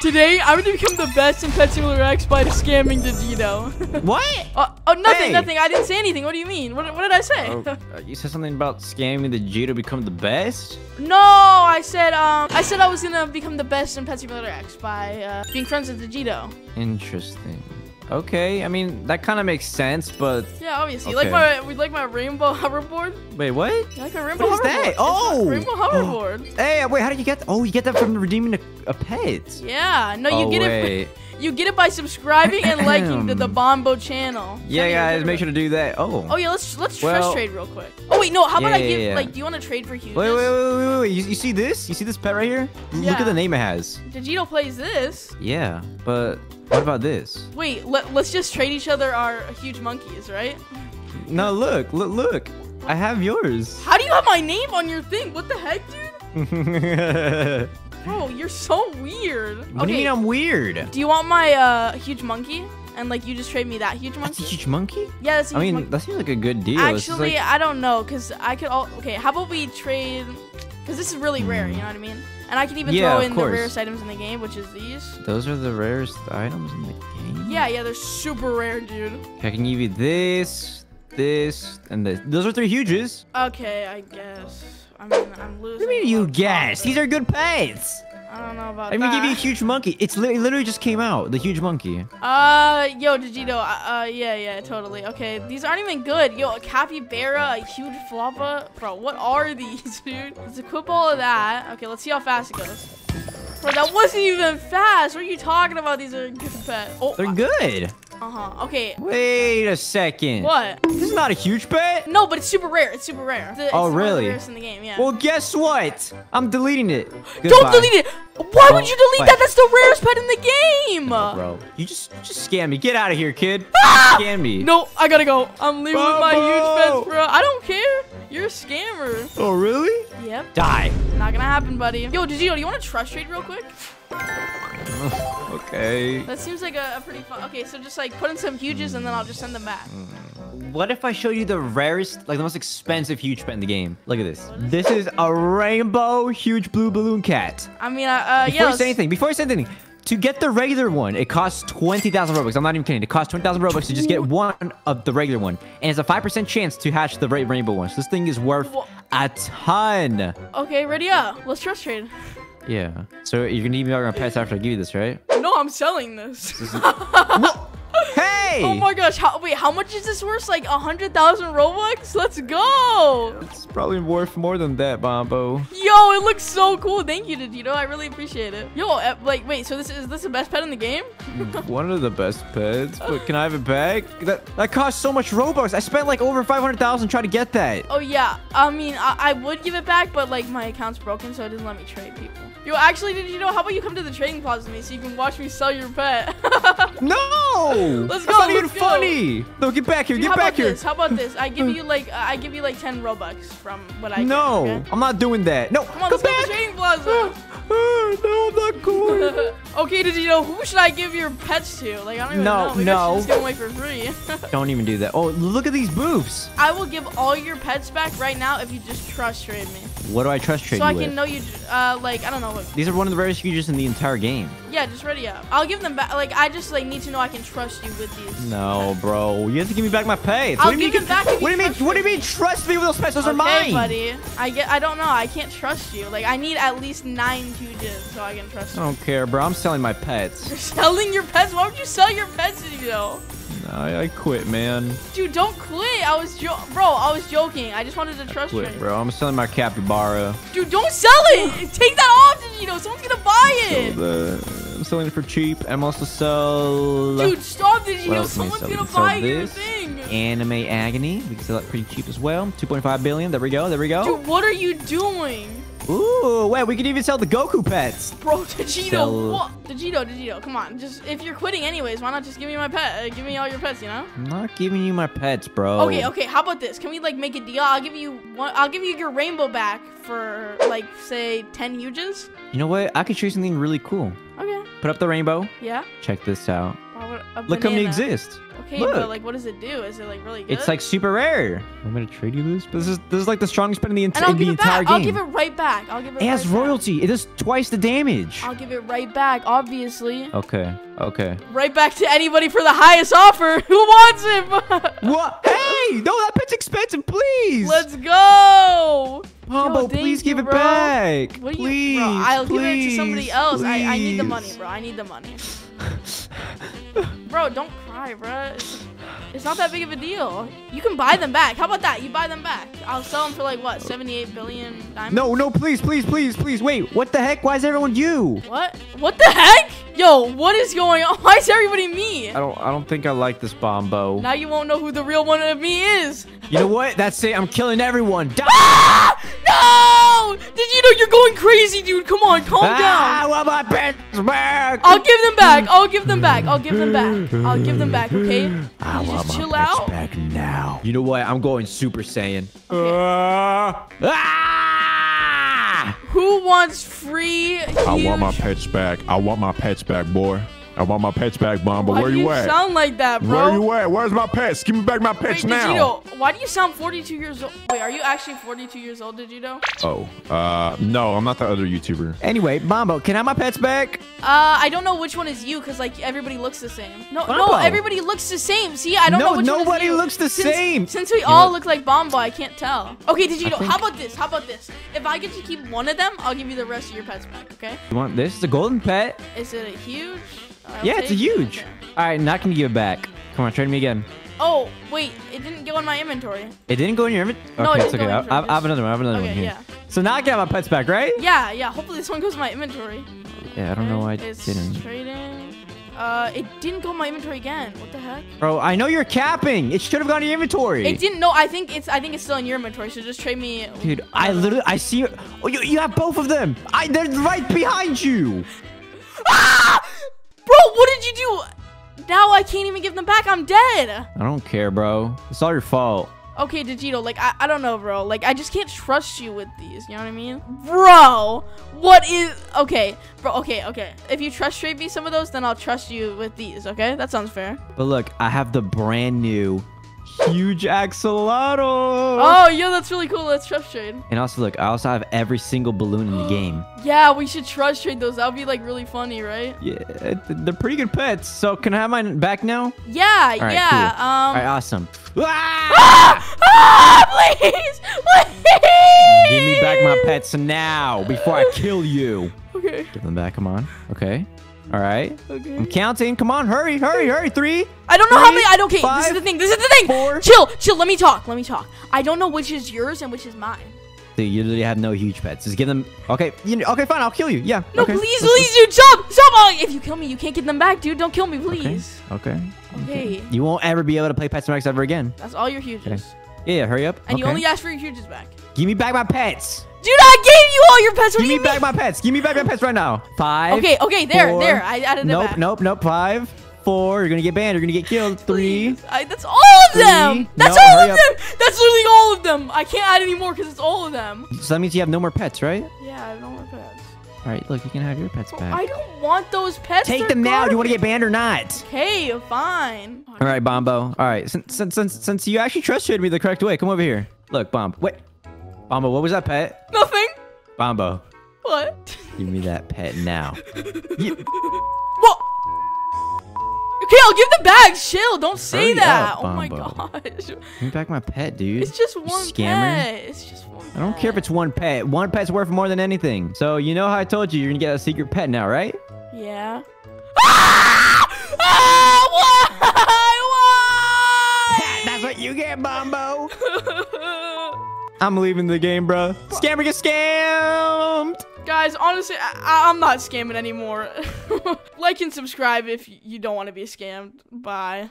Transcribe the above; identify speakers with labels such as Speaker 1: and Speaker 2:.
Speaker 1: Today, I'm gonna become the best in Pet Simulator X by scamming Digito.
Speaker 2: What?
Speaker 1: uh, oh, nothing,
Speaker 2: Hey.
Speaker 1: nothing. I didn't say anything. What do you mean? What, what did I say?
Speaker 2: Oh, uh, you said something about scamming the G to become the best?
Speaker 1: no, I said um, I said I was gonna become the best in Pet Simulator X by uh, being friends with Digito.
Speaker 2: Interesting. Okay, I mean, that kind of makes sense, but...
Speaker 1: Yeah, obviously. You Like my, we like my rainbow hoverboard.
Speaker 2: Wait, what?
Speaker 1: You like my rainbow
Speaker 2: What is
Speaker 1: hoverboard?
Speaker 2: that?
Speaker 1: It's
Speaker 2: Oh!
Speaker 1: rainbow hoverboard.
Speaker 2: Hey, wait, how did you get... Oh, you get that from redeeming a, a pet.
Speaker 1: Yeah, no, you
Speaker 2: oh,
Speaker 1: get
Speaker 2: wait.
Speaker 1: it. You get it by subscribing and liking the, the Bonbo channel.
Speaker 2: Yeah,
Speaker 1: a
Speaker 2: guys, make sure to do that. Oh.
Speaker 1: Oh yeah, let's let's
Speaker 2: Well-
Speaker 1: trust trade real quick. Oh wait, no, how about
Speaker 2: Yeah,
Speaker 1: I give
Speaker 2: yeah.
Speaker 1: like, do you want to trade for huges?
Speaker 2: Wait, wait, wait, wait, wait, wait. You, you see this? You see this pet right here? Look at the name it has.
Speaker 1: Digito plays this.
Speaker 2: Yeah, but what about this?
Speaker 1: Wait, let, let's just trade each other our huge monkeys, right?
Speaker 2: No, look, look, look. I have yours.
Speaker 1: How do you have my name on your thing? What the heck, dude? Bro, you're so weird.
Speaker 2: What do you mean I'm weird?
Speaker 1: Do you want my uh huge monkey? And like you just trade me that huge
Speaker 2: That's a
Speaker 1: monkey?
Speaker 2: huge monkey?
Speaker 1: Yeah, that's a
Speaker 2: I
Speaker 1: huge
Speaker 2: mean,
Speaker 1: monkey.
Speaker 2: that seems like a good deal.
Speaker 1: Actually,
Speaker 2: like-
Speaker 1: I don't know, cause I could all. Okay, how about we trade? Cause this is really rare, you know what I mean? And I can even
Speaker 2: Yeah,
Speaker 1: throw in the rarest items in the game, which is these.
Speaker 2: those are the rarest items in the game?
Speaker 1: Yeah, yeah, they're super rare, dude.
Speaker 2: I can give you this, this, and this. Those are three huges.
Speaker 1: Okay, I guess. I mean, I'm losing.
Speaker 2: What do you mean you guess? These are good pets.
Speaker 1: I don't know about
Speaker 2: I'm gonna give you a huge monkey. It's li- literally just came out. The huge monkey.
Speaker 1: Uh, yo, Digito. Uh, uh, yeah, yeah, totally. Okay, these aren't even good. Yo, a capybara, a huge floppa. Bro, what are these, dude? Let's equip all of that. Okay, let's see how fast it goes. Bro, that wasn't even fast. What are you talking about? These are good pets. Oh,
Speaker 2: They're good.
Speaker 1: Uh-huh. Okay.
Speaker 2: Wait a second.
Speaker 1: What?
Speaker 2: This is not a huge pet.
Speaker 1: No, but it's super rare. It's super rare. It's, it's
Speaker 2: Oh,
Speaker 1: the
Speaker 2: really?
Speaker 1: rarest in the game, yeah.
Speaker 2: Well, guess what? I'm deleting it.
Speaker 1: Don't delete it. Why would you delete
Speaker 2: Wait.
Speaker 1: that? That's the rarest pet in the game.
Speaker 2: Bro, you just just scam me. Get out of here, kid.
Speaker 1: Ah!
Speaker 2: Scam me.
Speaker 1: No, I gotta go. I'm leaving with my huge pets, bro. I don't care. You're a scammer.
Speaker 2: Oh, really?
Speaker 1: Yep.
Speaker 2: Die.
Speaker 1: Not gonna happen, buddy. Yo, Digito, do you want to trust trade real quick?
Speaker 2: Okay.
Speaker 1: That seems like a, a pretty fun. Okay, so just like put in some huges and then I'll just send them back.
Speaker 2: What if I show you the rarest, like the most expensive huge pet in the game? Look at this. This is a rainbow huge blue balloon cat.
Speaker 1: I mean, uh, uh
Speaker 2: Before
Speaker 1: yeah.
Speaker 2: you say anything, before you say anything, to get the regular one, it costs 20,000 Robux. I'm not even kidding. It costs 20,000 Robux to just get one of the regular one. And it's a 5% chance to hatch the ra- rainbow one. So this thing is worth
Speaker 1: Wha-
Speaker 2: a ton.
Speaker 1: Okay, ready up. Let's trust trade.
Speaker 2: Yeah. So you're gonna give me all my pets after I give you this, right?
Speaker 1: No, I'm selling this.
Speaker 2: Hey!
Speaker 1: oh my gosh, how, wait, how much is this worth? Like a hundred thousand Robux? Let's go!
Speaker 2: It's probably worth more than that, Bonbo.
Speaker 1: Yo, it looks so cool. Thank you, Digito. I really appreciate it. Yo, uh, like, wait, so this is this the best pet in the game?
Speaker 2: One of the best pets, but can I have it back? That that costs so much Robux. I spent like over 500,000 trying to get that.
Speaker 1: Oh yeah, I mean, I, I would give it back, but like my account's broken, so it doesn't let me trade people. Yo, actually, did you know? How about you come to the trading plaza with me so you can watch me sell your pet?
Speaker 2: No!
Speaker 1: Let's
Speaker 2: That's not even
Speaker 1: go.
Speaker 2: funny. No, get back here.
Speaker 1: Dude,
Speaker 2: get
Speaker 1: how
Speaker 2: back
Speaker 1: about
Speaker 2: here.
Speaker 1: this? How about this? I give you like uh, I give you like ten robux from what I
Speaker 2: no,
Speaker 1: Get, okay?
Speaker 2: I'm not doing that. No,
Speaker 1: Come on,
Speaker 2: go
Speaker 1: let's go to
Speaker 2: back.
Speaker 1: the trading plaza.
Speaker 2: Ah, no, I'm not going.
Speaker 1: okay, did you know who should I give your pets to? Like I don't even
Speaker 2: No,
Speaker 1: know. Maybe should
Speaker 2: no.
Speaker 1: just give them away for free.
Speaker 2: Don't even do that. Oh, look at these booths.
Speaker 1: I will give all your pets back right now if you just trust trade me,
Speaker 2: What do I trust trade
Speaker 1: so I
Speaker 2: with?
Speaker 1: can know you. Uh, like I don't know what.
Speaker 2: These are one of the rarest features in the entire game.
Speaker 1: Yeah, just ready up. I'll give them back. Like I just like need to know I can trust you with these.
Speaker 2: No, bro. You have to give me back my pets.
Speaker 1: I'll
Speaker 2: what do you
Speaker 1: give
Speaker 2: mean?
Speaker 1: them back
Speaker 2: what do
Speaker 1: you
Speaker 2: you mean?
Speaker 1: trust
Speaker 2: What do you
Speaker 1: me.
Speaker 2: mean? Trust me with those pets? Those are mine.
Speaker 1: buddy. I get. I don't know. I can't trust you. Like I need at least nine huges so I can trust
Speaker 2: I don't care, bro. I'm selling my pets.
Speaker 1: You're selling your pets. Why would you sell your pets, to you know?
Speaker 2: I, I quit, man.
Speaker 1: Dude, don't quit. I was jo- bro. I was joking. I just wanted to trust
Speaker 2: Quit,
Speaker 1: you.
Speaker 2: bro. I'm selling my capybara.
Speaker 1: Dude, don't sell it. Take that off, you know. Someone's gonna buy it.
Speaker 2: the, I'm selling it for cheap. I'm also sell
Speaker 1: Dude, stop this. You know,
Speaker 2: else can we
Speaker 1: someone's? Gonna buy your
Speaker 2: this.
Speaker 1: thing.
Speaker 2: Anime Agony. We can sell it pretty cheap as well. 2.5 billion. There we go. There we go.
Speaker 1: Dude, what are you doing?
Speaker 2: Ooh, wait. We could even sell the Goku pets.
Speaker 1: Bro, Digito,
Speaker 2: Sell-
Speaker 1: what? Digito, Digito, come on. Just if you're quitting anyways, why not just give me my pet? Uh, give me all your pets, you know?
Speaker 2: I'm not giving you my pets, bro.
Speaker 1: Okay, okay. How about this? Can we like make a deal? I'll give you one. I'll give you your rainbow back for like say ten huges.
Speaker 2: You know what? I could show you something really cool.
Speaker 1: Okay.
Speaker 2: Put up the rainbow.
Speaker 1: Yeah.
Speaker 2: Check this out.
Speaker 1: Wow, what- a
Speaker 2: Look how many exist.
Speaker 1: Okay,
Speaker 2: Look.
Speaker 1: but like, what does it do? Is it like really good?
Speaker 2: It's like super rare. I'm gonna trade you this. This is this is like the strongest pet in the, ent-
Speaker 1: and I'll
Speaker 2: in the
Speaker 1: give it
Speaker 2: entire
Speaker 1: back.
Speaker 2: game.
Speaker 1: I'll give it right back. I'll give it.
Speaker 2: it has
Speaker 1: right back.
Speaker 2: royalty. It does twice the damage.
Speaker 1: I'll give it right back. Obviously,
Speaker 2: Okay. Okay.
Speaker 1: right back to anybody for the highest offer. Who wants it?
Speaker 2: What? Hey! No, that pet's expensive. Please.
Speaker 1: Let's go.
Speaker 2: Bonbo,
Speaker 1: Yo, thank
Speaker 2: please give
Speaker 1: you,
Speaker 2: it
Speaker 1: bro.
Speaker 2: back.
Speaker 1: What do you,
Speaker 2: please.
Speaker 1: bro? I'll give it to
Speaker 2: please,
Speaker 1: somebody else. I, I need the money,
Speaker 2: please.
Speaker 1: bro. I need the money. bro, don't cry, bro. It's, it's not that big of a deal. You can buy them back. How about that? You buy them back. I'll sell them for like what, 78 billion diamonds?
Speaker 2: No, no, please, please, please, please. Wait, what the heck? Why is everyone you?
Speaker 1: What? What the heck? Yo, what is going on? Why is everybody me?
Speaker 2: I don't I don't think I like this bonbo.
Speaker 1: Now you won't know who the real one of me is.
Speaker 2: You know what? That's it. I'm killing everyone. Die!
Speaker 1: No! Did you know you're going crazy, dude? Come on, calm
Speaker 2: Ah,
Speaker 1: down.
Speaker 2: I want my pets back.
Speaker 1: I'll give them back. I'll give them back. I'll give them back. I'll give them back, okay?
Speaker 2: I
Speaker 1: You
Speaker 2: want
Speaker 1: just
Speaker 2: my
Speaker 1: chill
Speaker 2: pets
Speaker 1: out.
Speaker 2: back now. You know what? I'm going Super Saiyan.
Speaker 1: Okay.
Speaker 2: Ah!
Speaker 1: Who wants free?
Speaker 3: I want my pets back. I want my pets back, boy. I want my pets back, Bomba.
Speaker 1: Why
Speaker 3: Where
Speaker 1: do
Speaker 3: you,
Speaker 1: you
Speaker 3: at?
Speaker 1: sound like that, bro?
Speaker 3: Where you at? Where's my pets? Give me back my pets
Speaker 1: Wait,
Speaker 3: pets now.
Speaker 1: Digito, why do you sound 42 years old? Wait, are you actually 42 years old, Digito?
Speaker 3: Oh, uh, no, I'm not the other YouTuber.
Speaker 2: Anyway, Bonbo, can I have my pets back?
Speaker 1: Uh, I don't know which one is you because like everybody looks the same. No, no, everybody looks the same. See, I don't
Speaker 2: No,
Speaker 1: know which one
Speaker 2: nobody
Speaker 1: is you.
Speaker 2: looks the
Speaker 1: Since-
Speaker 2: same.
Speaker 1: Since we
Speaker 2: You
Speaker 1: all
Speaker 2: know-
Speaker 1: look like Bonbo, I can't tell. Okay, did Digito,
Speaker 2: think-
Speaker 1: how about this? How about this? If I get to keep one of them, I'll give you the rest of your pets back. Okay?
Speaker 2: You want this? It's a golden pet.
Speaker 1: Is it a huge? I'll
Speaker 2: yeah, it's a
Speaker 1: take it.
Speaker 2: huge.
Speaker 1: Okay.
Speaker 2: All right, I can give it back. Come on, trade me again.
Speaker 1: Oh wait, it didn't go in my inventory.
Speaker 2: It didn't go in your inventory?
Speaker 1: No,
Speaker 2: okay, it's
Speaker 1: didn't
Speaker 2: okay. I, I, have another one. I have another one here.
Speaker 1: yeah.
Speaker 2: So now I can have my pets back, right?
Speaker 1: Yeah, yeah. Hopefully this one goes in my inventory.
Speaker 2: Yeah, I don't know why it
Speaker 1: it's
Speaker 2: didn't.
Speaker 1: Trading. Uh, it didn't go in my inventory again. What the heck?
Speaker 2: Bro, I know you're capping. It should have gone in your inventory.
Speaker 1: It didn't. No, I think it's. I think it's still in your inventory. So just trade me.
Speaker 2: Dude, I literally, I see. Oh, you, you have both of them. I, they're right behind you.
Speaker 1: Did you do? Now I can't even give them back. I'm dead.
Speaker 2: I don't care, bro. It's all your fault.
Speaker 1: Okay, Digito, like, I, I don't know, bro. Like, I just can't trust you with these. You know what I mean? Bro, what is... Okay, bro, okay, okay. If you trust trade me some of those, then I'll trust you with these, okay? That sounds fair.
Speaker 2: But look, I have the brand new huge axolotl.
Speaker 1: Oh, yeah, that's really cool. Let's trust trade.
Speaker 2: And also, look, I also have every single balloon in the game.
Speaker 1: Yeah, we should trust trade those. That would be, like, really funny, right?
Speaker 2: Yeah, they're pretty good pets. So can I have mine back now?
Speaker 1: Yeah,
Speaker 2: All right,
Speaker 1: yeah.
Speaker 2: cool.
Speaker 1: Um,
Speaker 2: All right, awesome. Ah!
Speaker 1: ah, ah, please, please.
Speaker 2: Give me back my pets now before I kill you.
Speaker 1: Okay,
Speaker 2: Give them back. Come on. Okay. All right.
Speaker 1: okay.
Speaker 2: I'm counting. Come on. Hurry, hurry, hurry. Three.
Speaker 1: I don't know how many. I don't. Okay, this is the thing. This is the thing.
Speaker 2: four.
Speaker 1: Chill, chill. Let me talk. Let me talk. I don't know which is yours and which is mine.
Speaker 2: Dude, you literally have no huge pets. Just give them. Okay. You, okay, fine. I'll kill you. Yeah.
Speaker 1: No,
Speaker 2: okay.
Speaker 1: please,
Speaker 2: Let's-
Speaker 1: please, dude, stop, stop. Oh, if you kill me, you can't get them back, dude. Don't kill me,
Speaker 2: Okay.
Speaker 1: please.
Speaker 2: Okay.
Speaker 1: Okay.
Speaker 2: You won't ever be able to play Pets Max ever again.
Speaker 1: That's all your huges.
Speaker 2: Okay. Yeah, yeah, hurry up.
Speaker 1: And you only asked for your huges back.
Speaker 2: Give me back my pets.
Speaker 1: Dude, I gave you all your pets. What
Speaker 2: Give
Speaker 1: do
Speaker 2: me
Speaker 1: you
Speaker 2: back my pets. Give me back my pets right now. Five.
Speaker 1: Okay, okay, there,
Speaker 2: four-
Speaker 1: there. I added
Speaker 2: Nope,
Speaker 1: back.
Speaker 2: nope, nope. Five, four. You're gonna get banned. You're gonna get killed. Three.
Speaker 1: I, that's all of them. That's
Speaker 2: No,
Speaker 1: all of
Speaker 2: up.
Speaker 1: them. That's literally all of them. I can't add any more because it's all of them.
Speaker 2: So that means you have no more pets, right?
Speaker 1: Yeah, I have no more pets.
Speaker 2: All right. Look, you can have your pets back.
Speaker 1: I don't want those pets.
Speaker 2: Take
Speaker 1: They're
Speaker 2: them now. Do you want to get banned or not?
Speaker 1: Okay, fine.
Speaker 2: All right, Bonbo. All right. Since since since, since you actually trusted me the correct way, come over here. Look, Bomb. Wait. Bonbo, what was that pet?
Speaker 1: Nothing.
Speaker 2: Bonbo,
Speaker 1: What?
Speaker 2: give me that pet now.
Speaker 1: What? Okay, I'll give the bag. Chill. Don't say
Speaker 2: Hurry
Speaker 1: that.
Speaker 2: up,
Speaker 1: oh my gosh.
Speaker 2: Give me back my pet, dude.
Speaker 1: It's just
Speaker 2: You
Speaker 1: one
Speaker 2: scammer.
Speaker 1: pet. It's just one.
Speaker 2: I don't care if it's one pet. One pet's worth more than anything. So you know how I told you you're gonna get a secret pet now, right?
Speaker 1: Yeah. Ah! Ah!
Speaker 2: I'm leaving the game, bro. Scammer get scammed.
Speaker 1: Guys, honestly, I- I'm not scamming anymore. like and subscribe if you don't want to be scammed. Bye.